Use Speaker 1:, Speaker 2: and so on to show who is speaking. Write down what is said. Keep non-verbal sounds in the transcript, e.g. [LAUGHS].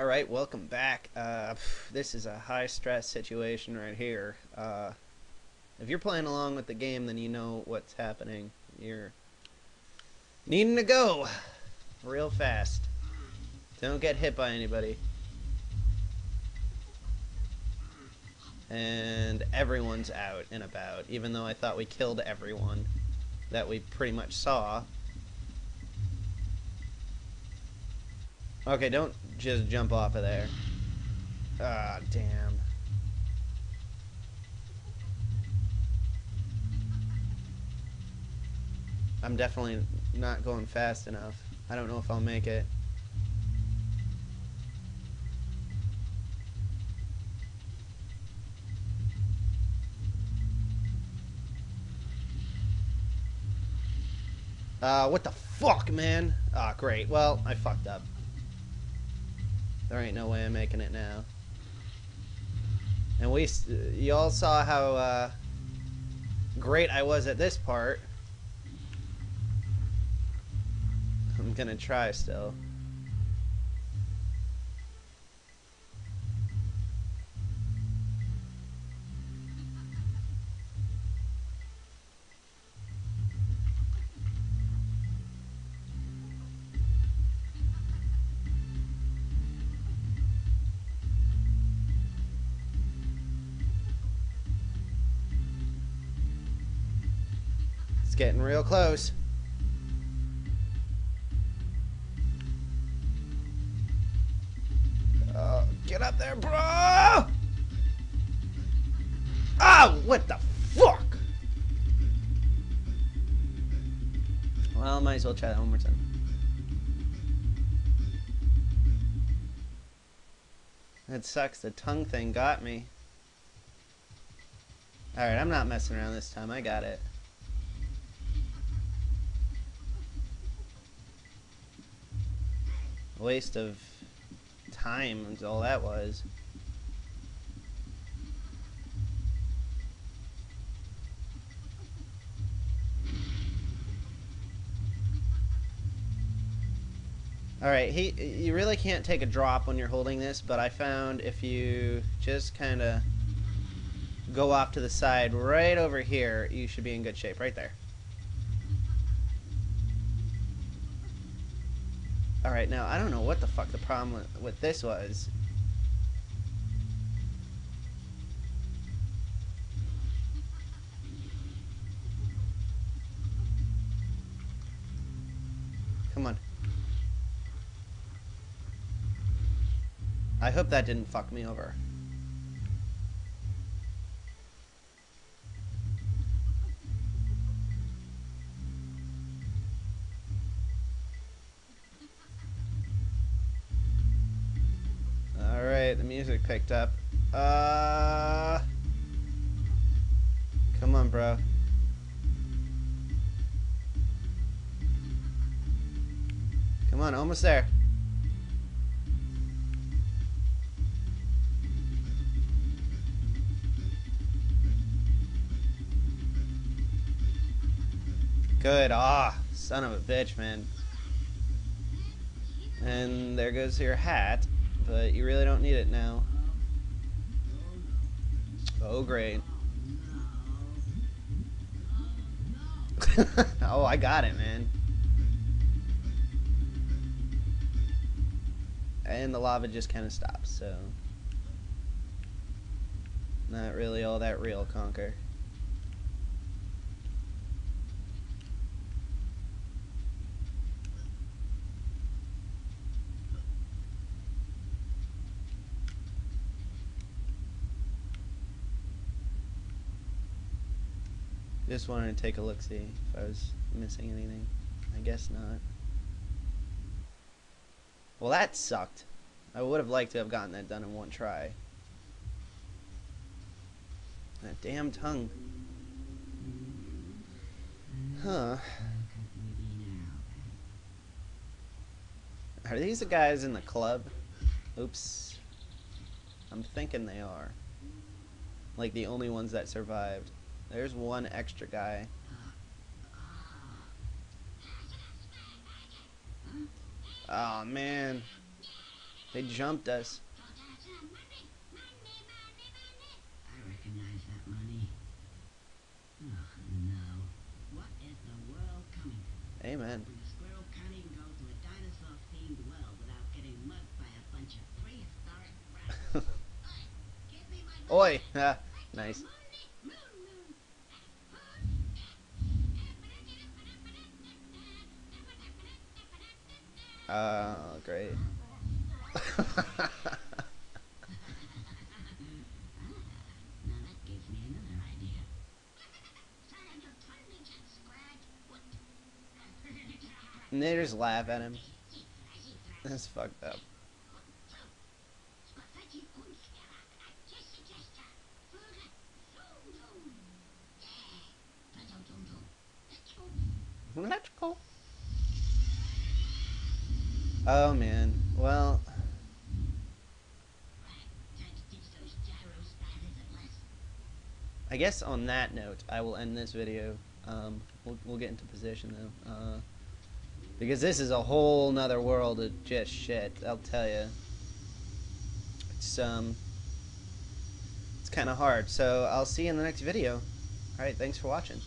Speaker 1: All right, welcome back. Uh, this is a high stress situation right here. Uh, if you're playing along with the game, then you know what's happening. You're needing to go real fast. Don't get hit by anybody. And everyone's out and about, even though I thought we killed everyone that we pretty much saw. Okay, don't just jump off of there. Ah, damn. I'm definitely not going fast enough. I don't know if I'll make it. Uh, what the fuck, man? Ah, great. Well, I fucked up. There ain't no way I'm making it now. And we, you all saw how uh, great I was at this part. I'm gonna try still. Getting real close. Uh, get up there, bro! Oh, what the fuck? Well, might as well try that one more time. That sucks. The tongue thing got me. Alright, I'm not messing around this time. I got it. Waste of time is all that was. Alright, he you really can't take a drop when you're holding this, but I found if you just kind of go off to the side right over here, you should be in good shape. Right there. Alright, now I don't know what the fuck the problem with, with this was. Come on. I hope that didn't fuck me over. The music picked up. Uh. Come on, bro. Come on, almost there. Good. Ah, son of a bitch, man. And there goes your hat, but you really don't need it now. Oh, great. [LAUGHS] oh, I got it, man. And the lava just kind of stops, so. Not really all that real, Conker. Just wanted to take a look, see if I was missing anything. I guess not. Well, that sucked. I would have liked to have gotten that done in one try. That damn tongue. Huh. Are these the guys in the club? Oops. I'm thinking they are. Like the only ones that survived. There's one extra guy. Oh man. They jumped us.
Speaker 2: I recognize that money. Oh, no. What is the world coming to?
Speaker 1: Amen.
Speaker 2: When the squirrel can't even go to a dinosaur-themed well without getting mugged by a bunch of prehistoric rats. Give me my
Speaker 1: Oi! Ah, nice. Oh, great. And [LAUGHS] they just laugh at him. That's fucked up. Let's go. Oh man. Well, I guess on that note, I will end this video. Um, we'll, we'll get into position though, uh, because this is a whole nother world of just shit. I'll tell you. It's um, it's kind of hard. So I'll see you in the next video. All right, thanks for watching.